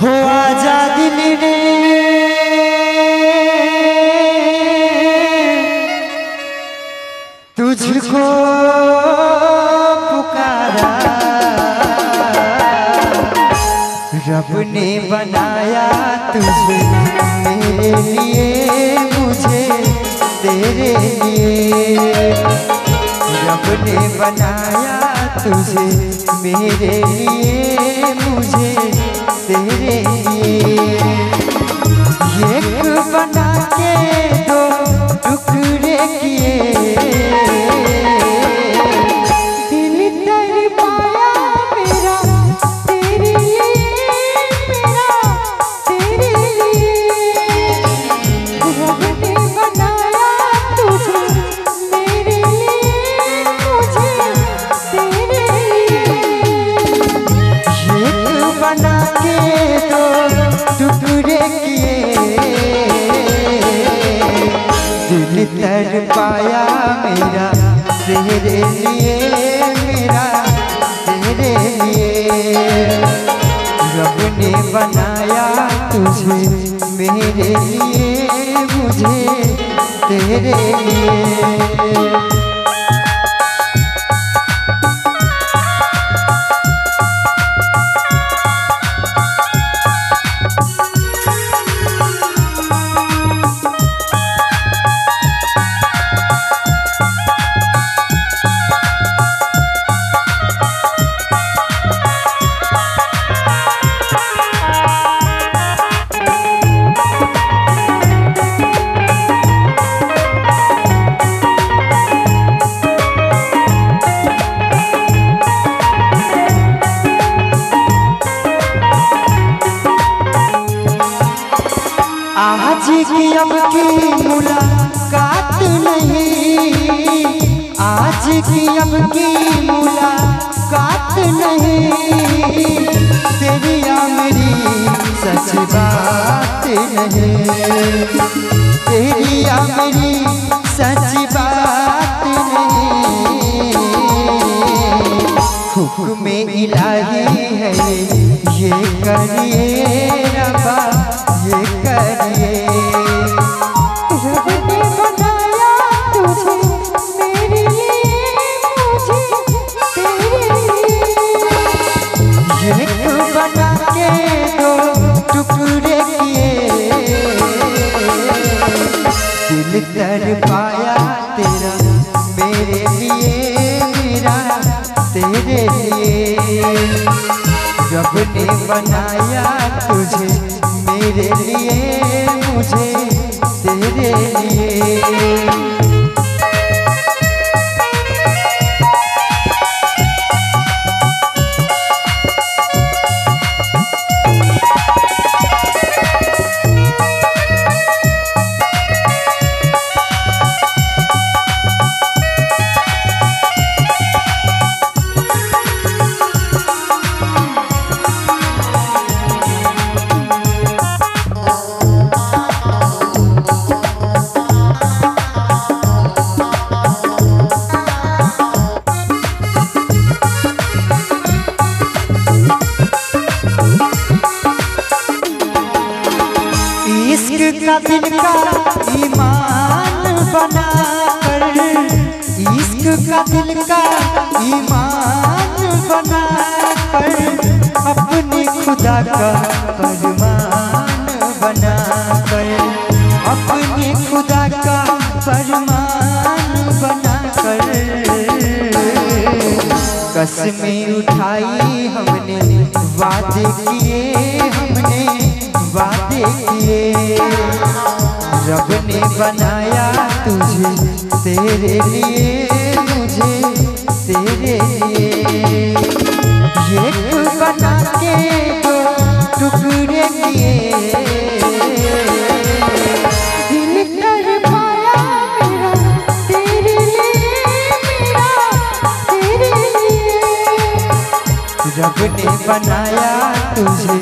हो आजा दिल रे तुझको पुकारा। रब ने बनाया तुझे मेरे लिए, मुझे, तेरे लिए। रब ने बनाया तुझे मेरे लिए मुझे तेरे लिए। एक बना के दो। दिल तर पाया मेरा, तेरे लिए मेरा, तेरे लिए। रब ने बनाया तुझे, मेरे लिए मुझे, तेरे लिए। की अब की मुलाकात नहीं। आज की अब की मुलाकात नहीं। तेरी या मेरी सच बात नहीं। तेरी या मेरी दिल तर पाया तेरा, मेरे लिए मेरा, तेरे लिए। जब ने बनाया तुझे, मेरे लिए मुझे, तेरे लिए। कर इश्क का दिल का ईमान बना कर अपने खुदा का फरमान बना कर अपने खुदा का फरमान बना कर कसमें उठाई हमने, वादे किए हमने, वादे किए। रब ने बनाया तुझे, तेरे लिए, मुझे, तेरे लिए। ये बना के दो टुकड़े किए। रब ने बनाया तुझे।